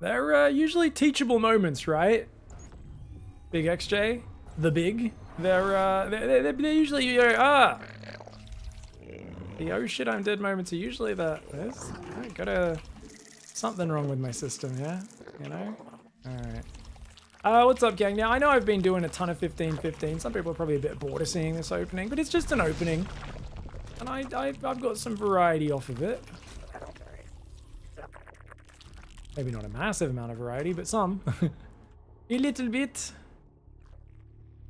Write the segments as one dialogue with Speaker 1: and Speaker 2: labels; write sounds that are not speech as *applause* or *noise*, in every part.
Speaker 1: They're uh, usually teachable moments, right? Big XJ, the big. They're uh, they're, they're, they're usually you know, ah. The oh shit I'm dead moments are usually the there's I got a something wrong with my system, yeah. You know. All right. Uh, what's up, gang? Now, I know I've been doing a ton of 15-15. Some people are probably a bit bored of seeing this opening, but it's just an opening. And I, I, I've got some variety off of it. Maybe not a massive amount of variety, but some. *laughs* a little bit.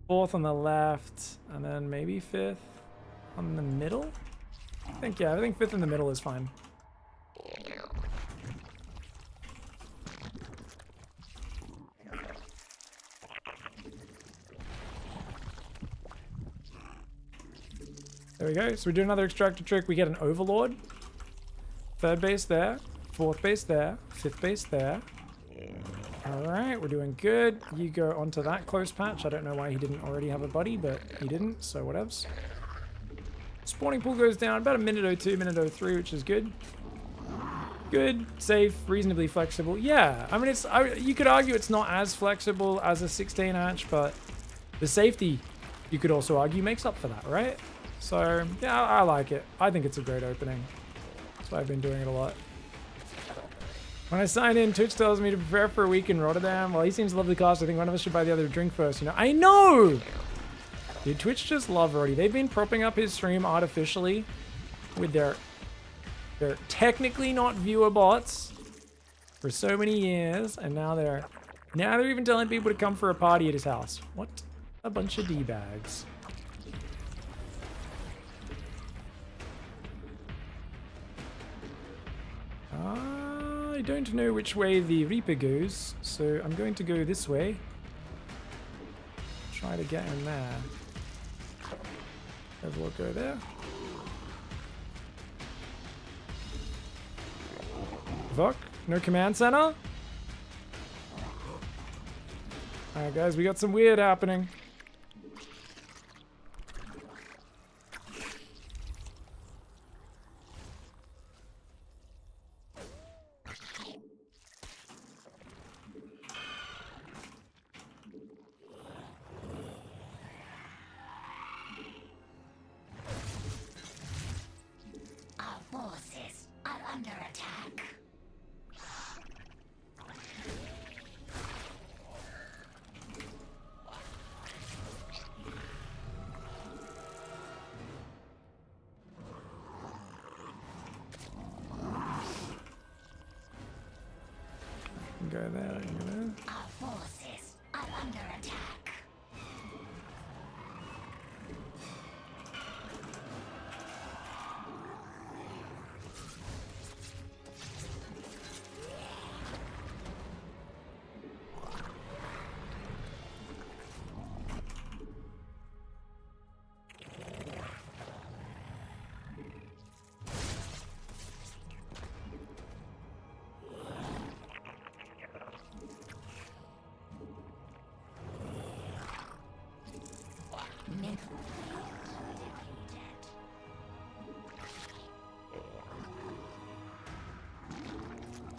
Speaker 1: Fourth on the left, and then maybe fifth on the middle? I think, yeah, I think fifth in the middle is fine. There we go. So we do another extractor trick. We get an overlord. Third base there. Fourth base there. Fifth base there. Alright, we're doing good. You go onto that close patch. I don't know why he didn't already have a buddy, but he didn't, so whatevs. Spawning pool goes down about a minute or 02, minute or 03, which is good. Good, safe, reasonably flexible. Yeah, I mean, it's. I, you could argue it's not as flexible as a 16 hatch, but the safety, you could also argue, makes up for that, right? So, yeah, I, I like it. I think it's a great opening. That's why I've been doing it a lot. When I sign in, Twitch tells me to prepare for a week in Rotterdam. Well, he seems a lovely cost. I think one of us should buy the other a drink first, you know? I know! Dude, Twitch just love already. They've been propping up his stream artificially with their, their technically not viewer bots for so many years, and now they're, now they're even telling people to come for a party at his house. What a bunch of D-bags. I don't know which way the Reaper goes, so I'm going to go this way. Try to get in there. Overlord go there. Vok, no command center? Alright guys, we got some weird happening.
Speaker 2: Under attack.
Speaker 1: Go there, go there.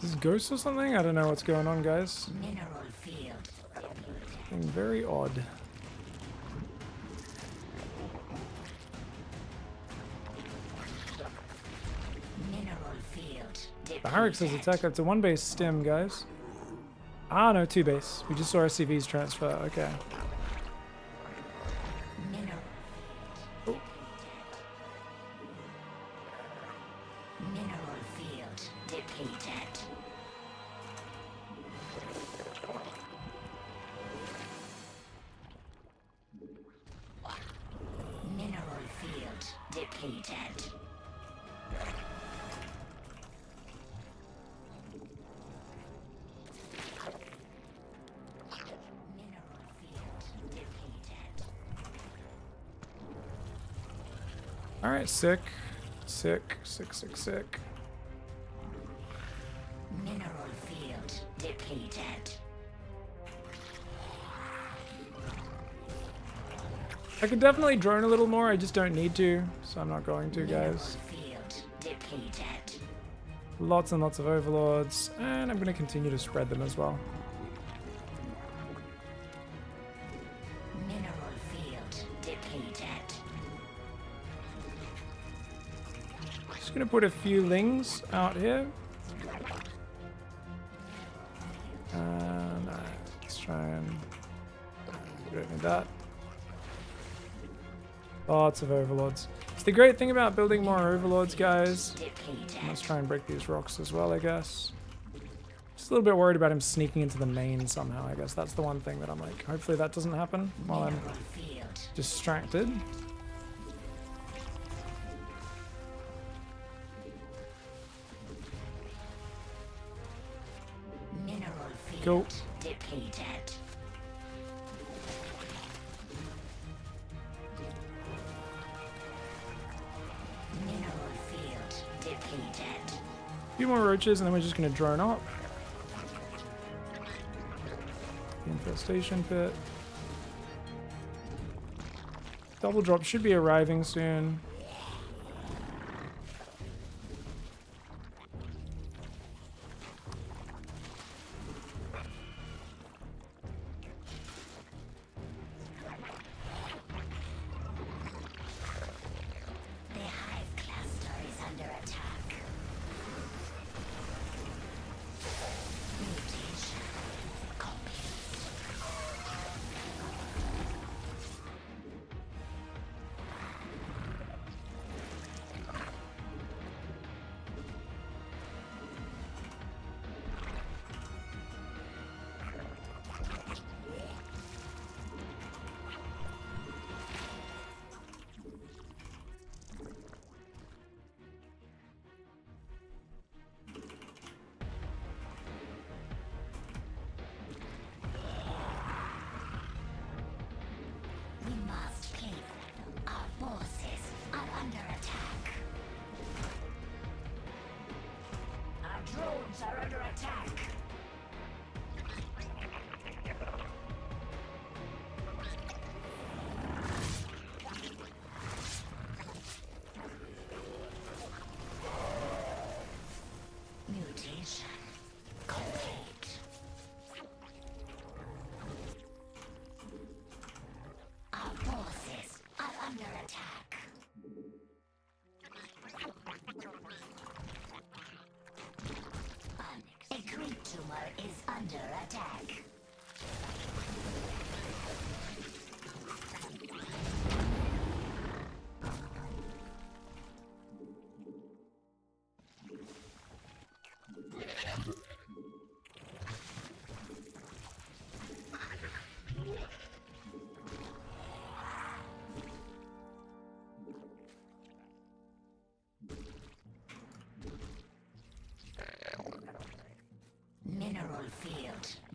Speaker 1: Is this ghost or something? I don't know what's going on, guys.
Speaker 2: Mineral field.
Speaker 1: Being very odd.
Speaker 2: Mineral field depleted.
Speaker 1: Barracks is attack up to one base stim, guys. Ah, no, two base. We just saw SCVs transfer. Okay. All right, sick. Sick, sick, sick, sick.
Speaker 2: Mineral field depleted.
Speaker 1: I could definitely drone a little more. I just don't need to, so I'm not going to, guys.
Speaker 2: Depleted.
Speaker 1: Lots and lots of overlords, and I'm going to continue to spread them as well.
Speaker 2: Mineral field depleted.
Speaker 1: Just going to put a few lings out here. And uh, let's try and get we don't that. Lots of overlords. It's the great thing about building more overlords, guys. Let's try and break these rocks as well, I guess. Just a little bit worried about him sneaking into the main somehow, I guess. That's the one thing that I'm like, hopefully that doesn't happen while I'm distracted. Cool.
Speaker 2: depleted.
Speaker 1: A few more roaches and then we're just going to drone up. Infestation pit. Double drop should be arriving soon.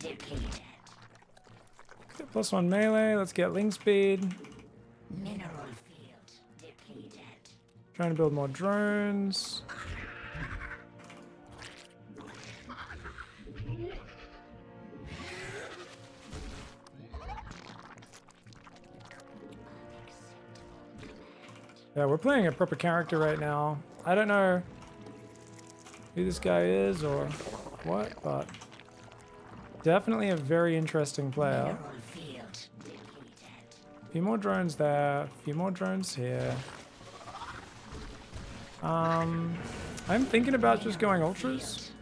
Speaker 2: Depleted.
Speaker 1: Plus one melee, let's get ling speed.
Speaker 2: Mineral field depleted.
Speaker 1: Trying to build more drones. Yeah, we're playing a proper character right now. I don't know who this guy is or what, but definitely a very interesting player.
Speaker 2: Mineral field depleted.
Speaker 1: A few more drones there, a few more drones here. Um, I'm thinking about just going ultras.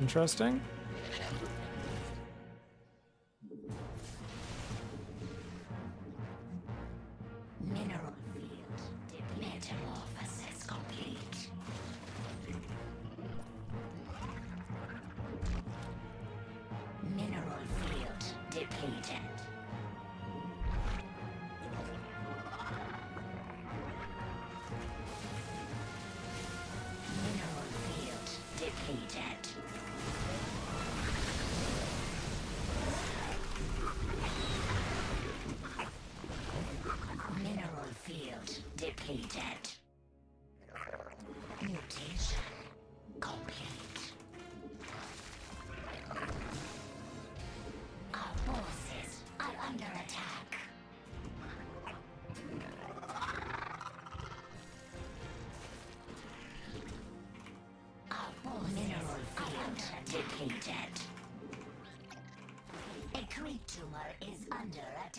Speaker 1: Interesting.
Speaker 2: defeated. Mineral field depleted. Mutation complete. Our forces are under attack. Depleted. A creep tumor is under attack.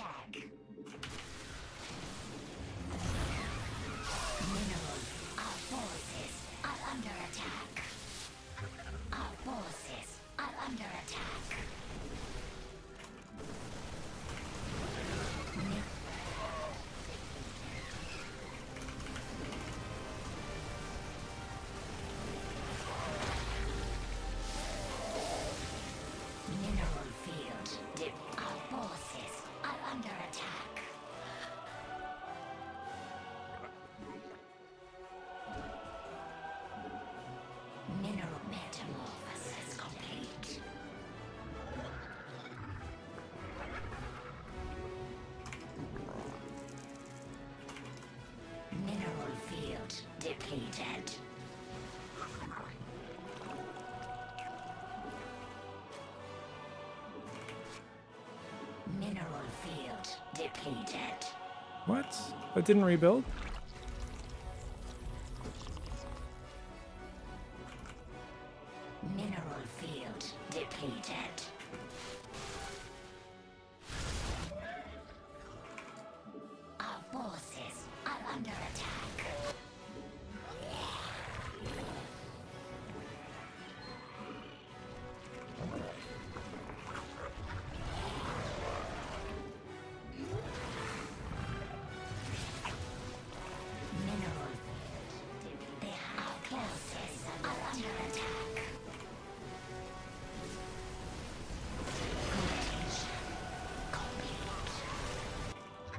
Speaker 2: Depleted.
Speaker 1: What? That didn't rebuild?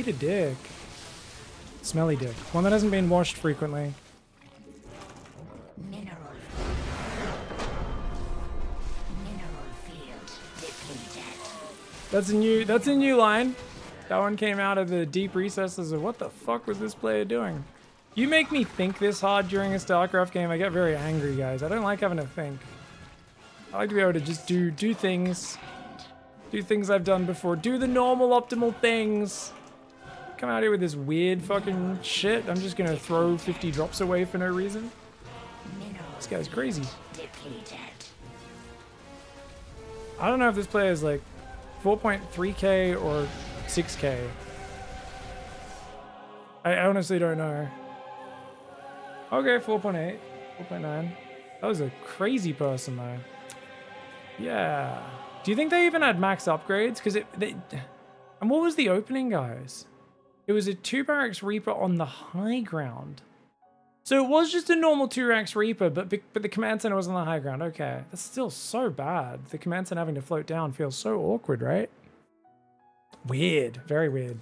Speaker 1: eat a dick. Smelly dick. One that hasn't been washed frequently.
Speaker 2: Mineral.
Speaker 1: That's a new that's a new line. That one came out of the deep recesses of what the fuck was this player doing? You make me think this hard during a StarCraft game, I get very angry, guys. I don't like having to think. I like to be able to just do do things. Do things I've done before. Do the normal optimal things. Come out here with this weird fucking shit. I'm just gonna throw 50 drops away for no reason. This guy's crazy. I don't know if this player is like 4.3k or 6k. I honestly don't know. Okay, 4.8, 4.9. That was a crazy person though. Yeah. Do you think they even had max upgrades? Because it they and what was the opening, guys? It was a two barracks reaper on the high ground. So it was just a normal two rax reaper, but but the command center was on the high ground. Okay, that's still so bad. The command center having to float down feels so awkward, right? Weird, very weird.